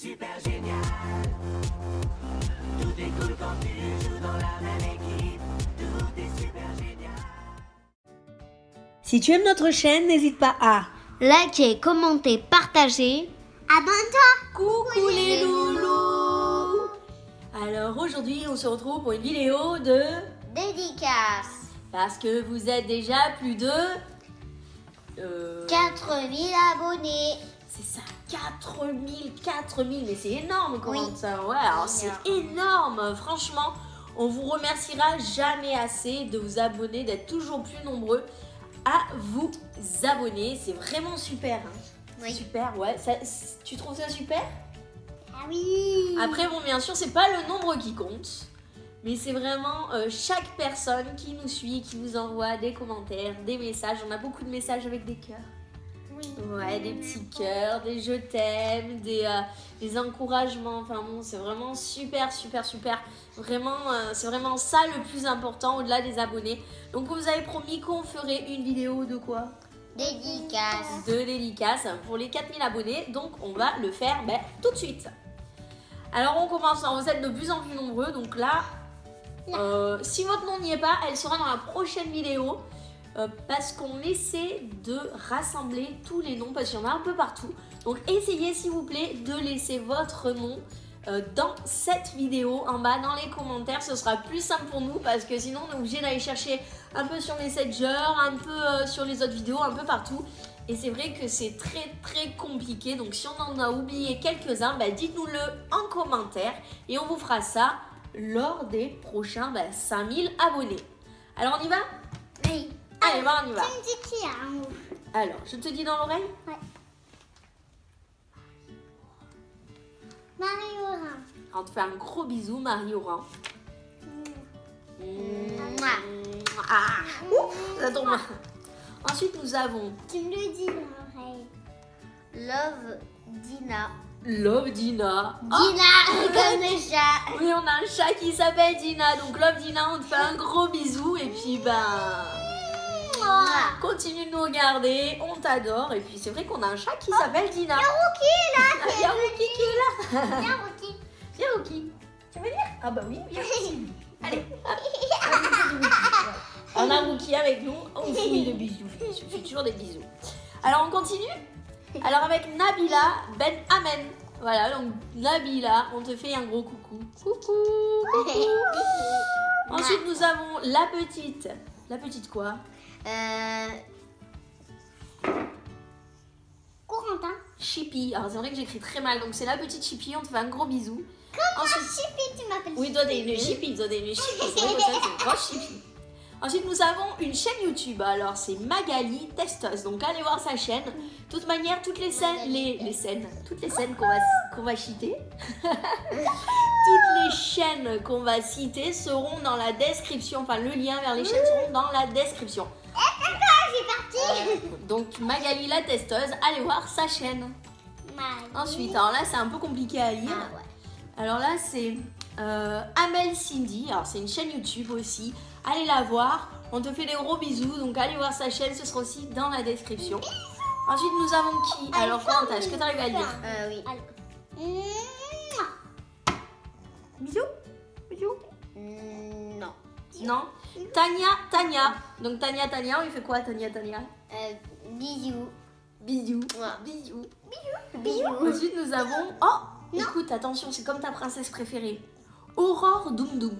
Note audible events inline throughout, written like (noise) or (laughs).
super génial. Tout est cool quand tu joues dans la même équipe. Tout est super génial. Si tu aimes notre chaîne, n'hésite pas à Likez, commentez, partagez. Abonne-toi. Coucou les loulous Alors aujourd'hui, on se retrouve pour une vidéo de... Dédicace. Parce que vous êtes déjà plus de... Euh, 4000 abonnés. C'est ça, 4000, 4000, mais c'est énorme comment Oui. ça Ouais, alors c'est énorme, franchement. On vous remerciera jamais assez de vous abonner, d'être toujours plus nombreux à vous abonner. C'est vraiment super. hein. Oui. Super, ouais. Ça- tu trouves ça super? Ah oui. Après, bon, bien sûr, c'est pas le nombre qui compte, mais c'est vraiment euh, chaque personne qui nous suit, qui nous envoie des commentaires, des messages. On a beaucoup de messages avec des cœurs. Oui. Ouais, des petits cœurs, des je t'aime, des, euh, des encouragements. Enfin bon, c'est vraiment super, super, super. Vraiment, euh, c'est vraiment ça le plus important au-delà des abonnés. Donc, on vous avait promis qu'on ferait une vidéo de quoi? Dédicace. de dédicace pour les 4000 abonnés. Donc, on va le faire ben, tout de suite. Alors, on commence. Vous êtes de plus en plus nombreux. Donc là, euh, si votre nom n'y est pas, elle sera dans la prochaine vidéo. Euh, parce qu'on essaie de rassembler tous les noms. Parce qu'il y en a un peu partout. Donc, essayez, s'il vous plaît, de laisser votre nom. euh, dans cette vidéo en bas dans les commentaires ce sera plus simple pour nous parce que sinon on est obligé d'aller chercher un peu sur Messenger, un peu euh, sur les autres vidéos, un peu partout. Et c'est vrai que c'est très très compliqué. Donc si on en a oublié quelques-uns, bah, dites-nous-le en commentaire. Et on vous fera ça lors des prochains bah, 5000 abonnés. Alors on y va? Allez, va, on y va. Une petite fille, hein. Alors, je te dis dans l'oreille Marie-Aura. On te fait un gros bisou, Marie-Oran. Mouah. Ah, ouf, ça tombe. Ensuite, nous avons Tu me le dis dans l'oreille. Love Dina. Love Dina. Oh, Dina, (laughs) comme le chat. oui, on a un chat qui s'appelle Dina. Donc, Love Dina, on te fait un gros bisou. Et puis, ben. Continue de nous regarder. On t'adore. Et puis, c'est vrai qu'on a un chat qui s'appelle Dina. Rookie, là. (laughs) Il y a Ruki qui est là. Rookie. Viens, Ruki. Tu veux venir Ah, bah oui. (laughs) Allez. (laughs) On a Ruki avec nous. On fait de bisous. Je fais toujours des bisous. Alors, on continue? Alors, avec Nabila Ben Amen. Voilà, donc Nabila, on te fait un gros coucou. Coucou. Ensuite, nous avons la petite. La petite quoi? Euh... Corentin. Chippy. Alors, c'est vrai que j'écris très mal. Donc, c'est la petite Chippy. On te fait un gros bisou. Ensuite, Chippy, tu m'appelles Oui, t'es une chippie, toi, t'es une chippie. (laughs) C'est vrai que ça, c'est chippie. Ensuite, nous avons une chaîne YouTube. Alors, c'est Magali Testos. Donc, allez voir sa chaîne. De toute manière, toutes les scènes, les, les scènes, toutes les scènes qu'on va, qu'on va citer, (laughs) toutes les chaînes qu'on va citer seront dans la description. Enfin, le lien vers les chaînes seront dans la description. Donc, Magali la testeuse, allez voir sa chaîne. Ensuite, alors là, c'est un peu compliqué à lire. Ah ouais. Alors là, c'est euh, Amel Cindy. Alors, c'est une chaîne YouTube aussi. Allez la voir. On te fait des gros bisous. Donc, allez voir sa chaîne. Ce sera aussi dans la description. Ensuite, nous avons qui? Alors, Corentin, est-ce que tu arrives à lire? Euh, oui. Bisous Bisous Non. Non? Tania, Tania. Donc, Tania, Tania, on lui fait quoi, Tania, Tania Euh, bisous. Bisous. Ouais. Bisous. Bisous. Ensuite, nous avons. Oh Écoute, attention, c'est comme ta princesse préférée. Aurore Doum Doum.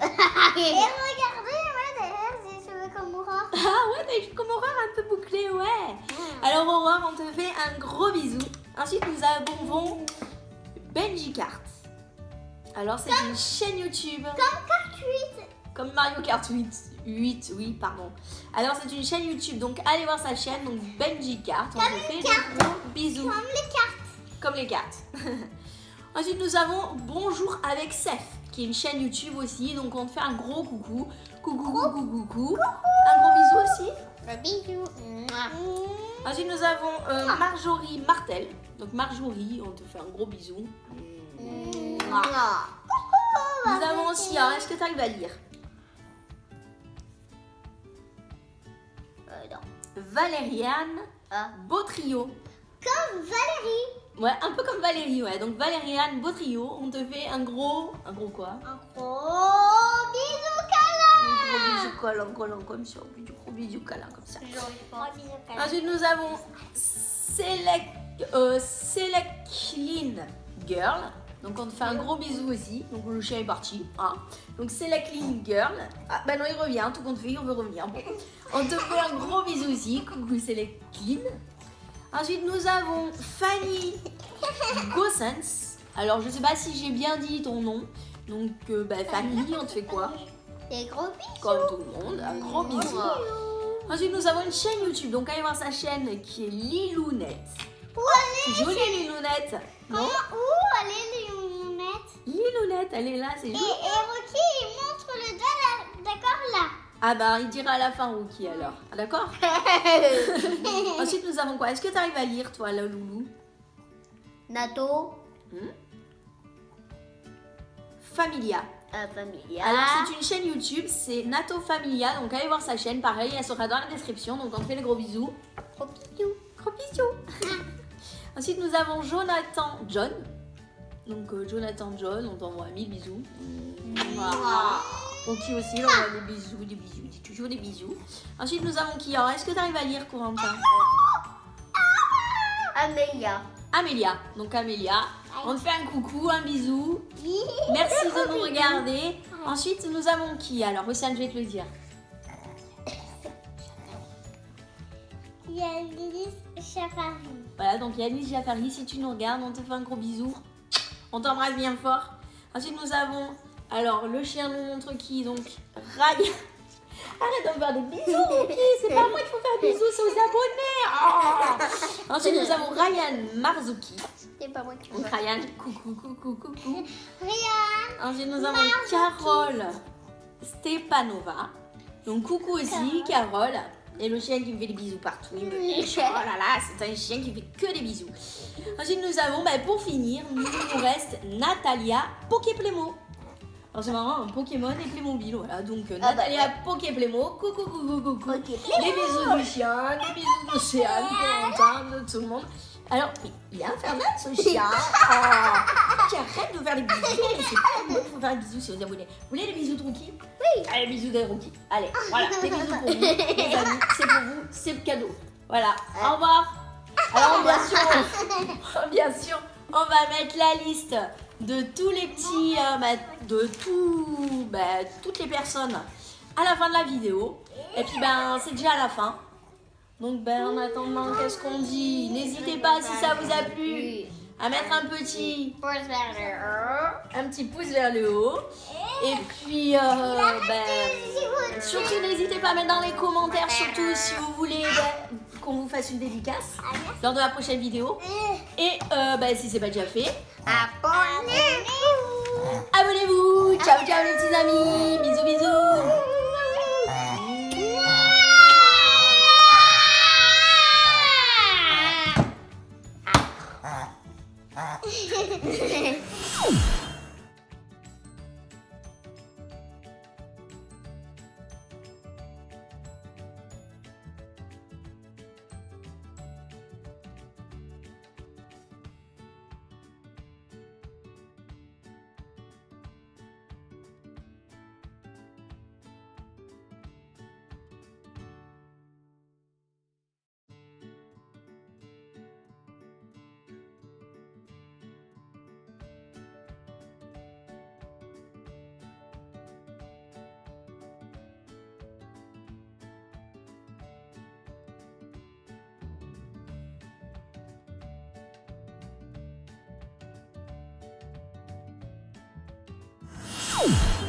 (laughs) Et regardez, ouais, derrière, j'ai les cheveux comme Aurore. Ah ouais, t'as les cheveux comme Aurore un peu bouclés, ouais. Alors Aurore, on te fait un gros bisou. Ensuite, nous avons Benji Kart. Alors, c'est une chaîne YouTube. Comme carte 8. Comme Mario Kart 8. 8, oui, pardon. Alors, c'est une chaîne YouTube. Donc, allez voir sa chaîne. Donc, Benji Kart. On te fait des gros bisous. Comme les cartes. Comme les cartes. (laughs) Ensuite, nous avons Bonjour avec Seth, qui est une chaîne YouTube aussi. Donc, on te fait un gros coucou. Coucou, coucou, coucou. Un gros bisou aussi. Le bisou. Mouah. Ensuite, nous avons euh, Marjorie Martel. Donc, Marjorie, on te fait un gros bisou. Mouah. Nous avons aussi, alors est-ce que tu arrives à lire? Valériane Ah. Beau trio. Comme Valérie. Ouais, un peu comme Valérie, ouais. Donc Valériane, beau trio, on te fait un gros... Un gros quoi? Un gros bisou câlin. Un gros bisou collant, collant comme ça. Un gros bisou câlin comme ça. Câlin. Ensuite, nous avons Select, euh, Girl. Donc, on te fait un gros bisou aussi. Donc, le chien est parti. Hein. Donc, Selectline Girl. Ah, bah non, il revient. Tout compte fait, on veut revenir. Bon. On te fait un gros bisou aussi. Coucou Selectline. Ensuite, nous avons Fanny Gossens. Alors, je sais pas si j'ai bien dit ton nom. Donc, euh, bah, Fanny, on te fait quoi? Des gros bisous. Comme tout le monde, un gros bisou. Ensuite, nous avons une chaîne YouTube. Donc, allez voir sa chaîne qui est Lilounette. Où C'est aller joli, Lilounette. Non Comment Où aller les lunettes Lilounette, elle est là, c'est Et, et joli. Rocky, il montre le doigt là, d'accord là. Ah bah, il dira à la fin, Rookie, alors. Ah, D'accord (laughs) Ensuite, nous avons quoi? Est-ce que tu arrives à lire, toi, là, Loulou? Nato. Familia. familia. Alors, c'est une chaîne YouTube, c'est Nato Familia. Donc, allez voir sa chaîne. Pareil, elle sera dans la description. Donc, on te fait les gros bisous. Gros bisous. Gros bisous. (laughs) Ensuite, nous avons Jonathan John. Donc, euh, Jonathan John, on t'envoie mille bisous. Voilà. Donc, qui aussi, il envoie des bisous, des bisous, dit toujours des bisous. Ensuite, nous avons qui Alors, est-ce que tu arrives à lire, Corentin? Amélia. Amélia. Donc, Amélia, on te fait un coucou, un bisou. Merci de nous regarder. Ensuite, nous avons qui Alors, Océane, je vais te le dire. Yanis Voilà, donc Yanis Jafari, si tu nous regardes, on te fait un gros bisou. On t'embrasse bien fort. Ensuite, nous avons, alors, le chien nous montre qui Donc, Ryan. (laughs) Arrête de me faire des bisous, ok C'est pas moi qu'il faut faire des bisous, c'est aux abonnés. Ah. Ensuite, nous avons Ryan Marzuki. C'est pas moi qui Donc, Ryan, coucou, coucou, coucou. Rien. Ensuite, nous avons Carole Stepanova. Donc, coucou aussi, Carole. Et le chien qui me fait des bisous partout. Il me. Oh là là, c'est un chien qui fait que des bisous. Ensuite, nous avons, bah, pour finir, il nous reste Natalia Poképlémo. Alors, c'est marrant, un Pokémon et Playmobil. Voilà, donc euh, Ah bah, Natalia Poképlémo. Coucou, coucou, coucou. Des bisous du chien, des bisous d'Océane, de Corentin, de tout le monde. Alors, il est infernal ce chien. (laughs) Oh, qui arrête de faire des bisous. (laughs) C'est pas qu'il faut faire des bisous si vous abonnez. Vous voulez des bisous de Rookie Oui. Allez, bisous des Rookie. Allez, voilà, des bisous pour vous, les amis. C'est pour vous, c'est le cadeau. Voilà, au revoir. Alors, bien (laughs) sûr, (laughs) bien sûr, on va mettre la liste de tous les petits, euh, bah, de tout, bah, toutes les personnes à la fin de la vidéo. Et puis, ben, c'est déjà à la fin. Donc, ben, en attendant, qu'est-ce qu'on dit? N'hésitez pas, si ça vous a plu, à mettre un petit, Pouce vers le haut. un petit pouce vers le haut. Et puis, euh, ben, surtout, n'hésitez pas à mettre dans les commentaires, surtout si vous voulez ben, qu'on vous fasse une dédicace lors de la prochaine vidéo. Et euh, ben, si c'est pas déjà fait, Abonnez-vous. abonnez-vous. Ciao, ciao les petits amis. Bisous, bisous. Bisous. Woo!